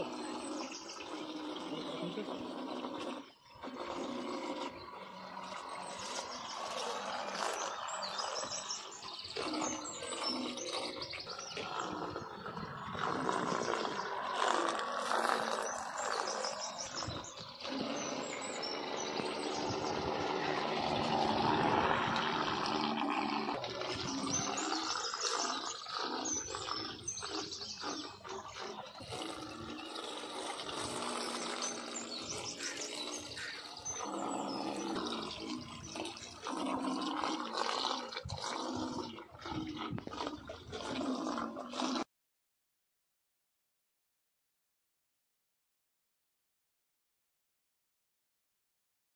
どうも。